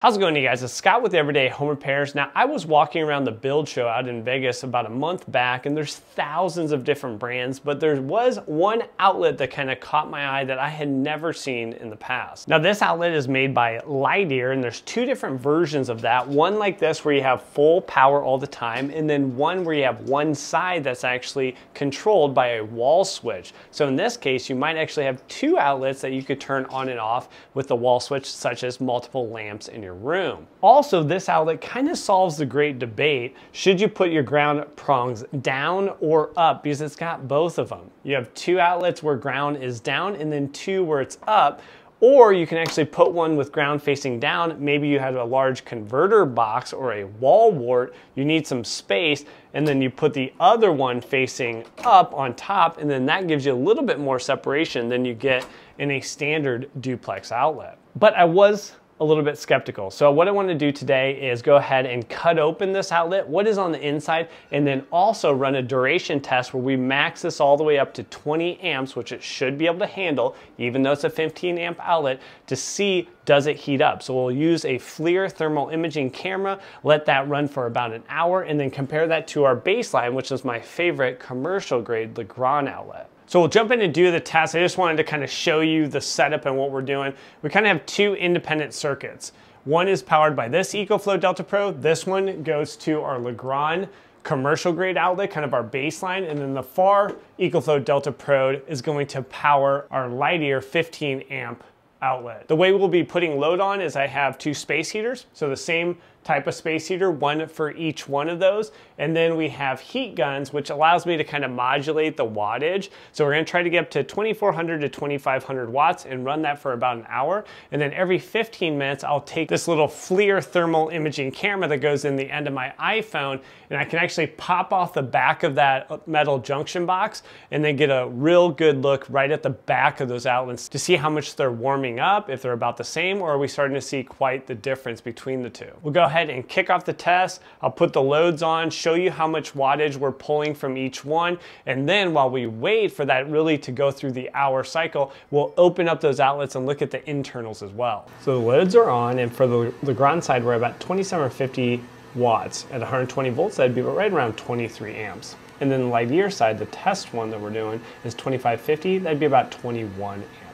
How's it going you guys? It's Scott with Everyday Home Repairs. Now I was walking around the build show out in Vegas about a month back and there's thousands of different brands, but there was one outlet that kind of caught my eye that I had never seen in the past. Now this outlet is made by LIDER and there's two different versions of that. One like this where you have full power all the time and then one where you have one side that's actually controlled by a wall switch. So in this case you might actually have two outlets that you could turn on and off with the wall switch such as multiple lamps in your your room. Also, this outlet kind of solves the great debate, should you put your ground prongs down or up because it's got both of them. You have two outlets where ground is down and then two where it's up, or you can actually put one with ground facing down. Maybe you have a large converter box or a wall wart. You need some space and then you put the other one facing up on top and then that gives you a little bit more separation than you get in a standard duplex outlet. But I was a little bit skeptical. So what I want to do today is go ahead and cut open this outlet, what is on the inside, and then also run a duration test where we max this all the way up to 20 amps, which it should be able to handle, even though it's a 15 amp outlet, to see does it heat up. So we'll use a FLIR thermal imaging camera, let that run for about an hour, and then compare that to our baseline, which is my favorite commercial grade Legrand outlet. So we'll jump in and do the test. I just wanted to kind of show you the setup and what we're doing. We kind of have two independent circuits. One is powered by this EcoFlow Delta Pro. This one goes to our Legrand commercial grade outlet, kind of our baseline. And then the far EcoFlow Delta Pro is going to power our LIDER 15 amp outlet. The way we'll be putting load on is I have two space heaters. So the same type of space heater, one for each one of those. And then we have heat guns, which allows me to kind of modulate the wattage. So we're gonna try to get up to 2400 to 2500 watts and run that for about an hour. And then every 15 minutes, I'll take this little FLIR thermal imaging camera that goes in the end of my iPhone, and I can actually pop off the back of that metal junction box and then get a real good look right at the back of those outlets to see how much they're warming up, if they're about the same, or are we starting to see quite the difference between the two. We'll go ahead and kick off the test. I'll put the loads on, show you how much wattage we're pulling from each one. And then while we wait for that really to go through the hour cycle, we'll open up those outlets and look at the internals as well. So the loads are on and for the Legrand side, we're about 2750 watts at 120 volts. That'd be right around 23 amps. And then the LIDER side, the test one that we're doing is 2550. That'd be about 21 amps.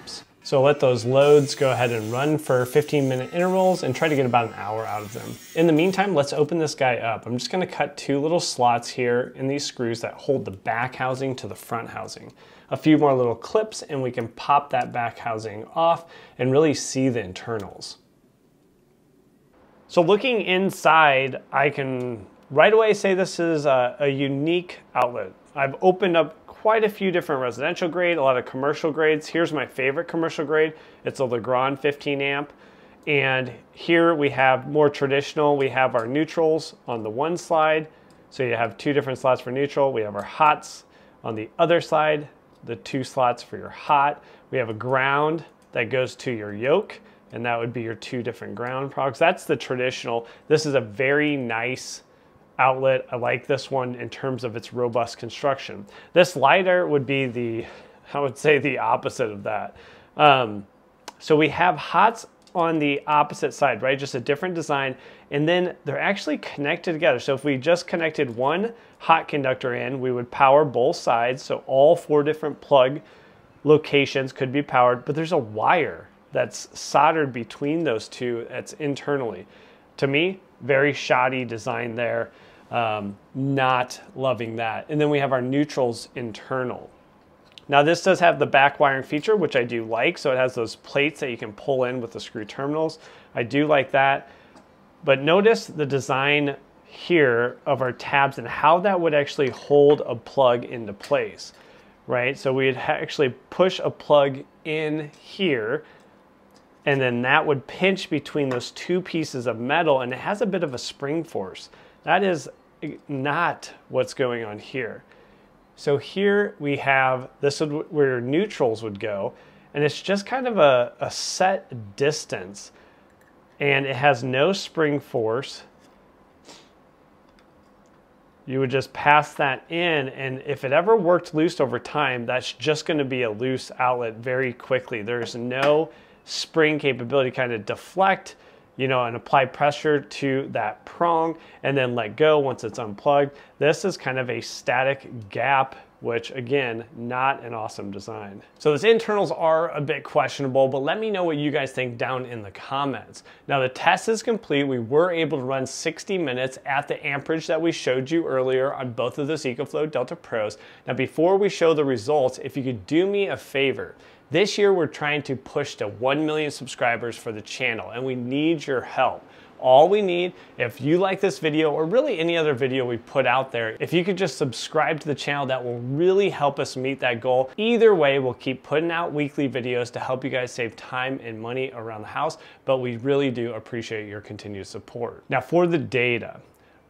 So let those loads go ahead and run for 15 minute intervals and try to get about an hour out of them. In the meantime, let's open this guy up. I'm just gonna cut two little slots here in these screws that hold the back housing to the front housing. A few more little clips and we can pop that back housing off and really see the internals. So looking inside, I can right away say this is a, a unique outlet. I've opened up quite a few different residential grade, a lot of commercial grades. Here's my favorite commercial grade. It's a Legrand 15 amp. And here we have more traditional. We have our neutrals on the one slide. So you have two different slots for neutral. We have our hots on the other side, the two slots for your hot. We have a ground that goes to your yoke, and that would be your two different ground products. That's the traditional. This is a very nice outlet. I like this one in terms of its robust construction. This LIDER would be the, I would say the opposite of that. Um, so we have hots on the opposite side, right? Just a different design. And then they're actually connected together. So if we just connected one hot conductor in, we would power both sides. So all four different plug locations could be powered, but there's a wire that's soldered between those two that's internally. To me, very shoddy design there. Um, not loving that. And then we have our neutrals internal. Now this does have the back wiring feature, which I do like. So it has those plates that you can pull in with the screw terminals. I do like that. But notice the design here of our tabs and how that would actually hold a plug into place, right? So we'd actually push a plug in here and then that would pinch between those two pieces of metal and it has a bit of a spring force. That is not what's going on here. So here we have, this is where neutrals would go, and it's just kind of a, a set distance, and it has no spring force. You would just pass that in, and if it ever worked loose over time, that's just gonna be a loose outlet very quickly. There's no spring capability kind of deflect you know, and apply pressure to that prong and then let go once it's unplugged. This is kind of a static gap which again, not an awesome design. So those internals are a bit questionable, but let me know what you guys think down in the comments. Now the test is complete. We were able to run 60 minutes at the amperage that we showed you earlier on both of those EcoFlow Delta Pros. Now before we show the results, if you could do me a favor, this year we're trying to push to 1 million subscribers for the channel and we need your help all we need, if you like this video or really any other video we put out there, if you could just subscribe to the channel, that will really help us meet that goal. Either way, we'll keep putting out weekly videos to help you guys save time and money around the house, but we really do appreciate your continued support. Now for the data,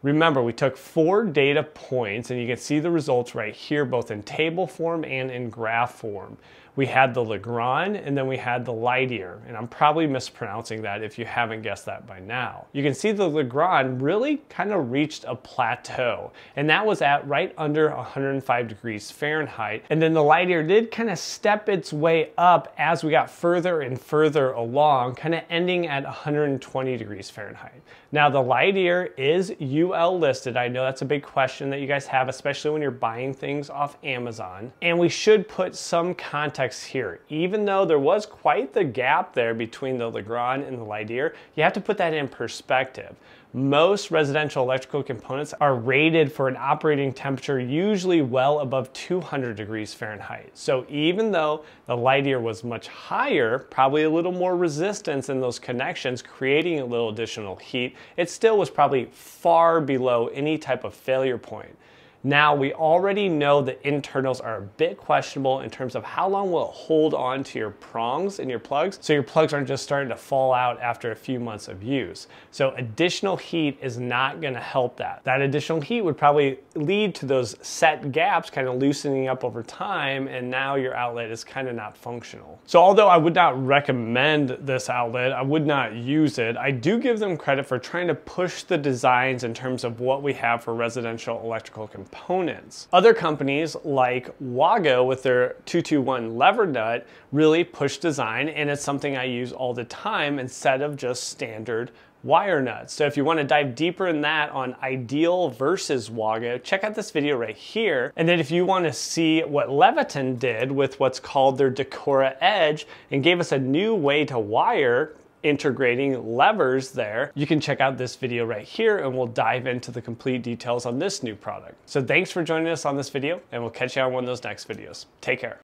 Remember, we took four data points and you can see the results right here, both in table form and in graph form we had the Legrand and then we had the LIDER. And I'm probably mispronouncing that if you haven't guessed that by now. You can see the Legrand really kind of reached a plateau and that was at right under 105 degrees Fahrenheit. And then the LIDER did kind of step its way up as we got further and further along, kind of ending at 120 degrees Fahrenheit. Now the LIDER is UL listed. I know that's a big question that you guys have, especially when you're buying things off Amazon. And we should put some context context here. Even though there was quite the gap there between the Legrand and the LIDER, you have to put that in perspective. Most residential electrical components are rated for an operating temperature usually well above 200 degrees Fahrenheit. So even though the LIDER was much higher, probably a little more resistance in those connections, creating a little additional heat, it still was probably far below any type of failure point. Now we already know the internals are a bit questionable in terms of how long will it hold on to your prongs and your plugs so your plugs aren't just starting to fall out after a few months of use. So additional heat is not gonna help that. That additional heat would probably lead to those set gaps kind of loosening up over time and now your outlet is kind of not functional. So although I would not recommend this outlet, I would not use it, I do give them credit for trying to push the designs in terms of what we have for residential electrical components components. Other companies like Wago with their 221 lever nut really push design and it's something I use all the time instead of just standard wire nuts. So if you want to dive deeper in that on Ideal versus Wago, check out this video right here. And then if you want to see what Leviton did with what's called their Decora Edge and gave us a new way to wire integrating levers there, you can check out this video right here and we'll dive into the complete details on this new product. So thanks for joining us on this video and we'll catch you on one of those next videos. Take care.